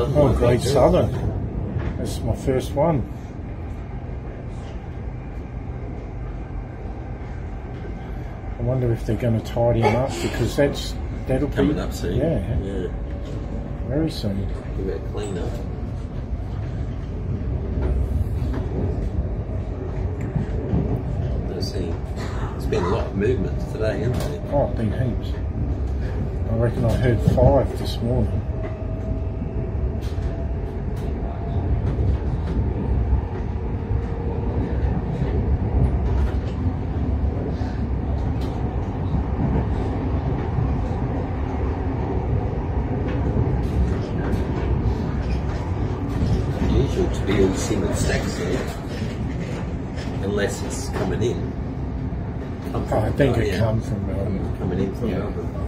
Southern. Oh, Great. Southern. That's my first one. I wonder if they're going to tidy him up because that's that'll Coming be up soon. Yeah, Yeah. very soon. Give it a clean up. There's been, there's been a lot of movement today, isn't there? Oh, been heaps. I reckon I heard five this morning. To be all single stacks there. Unless it's coming in. I think oh, it yeah. come from um, Coming in from Yeah. Melbourne.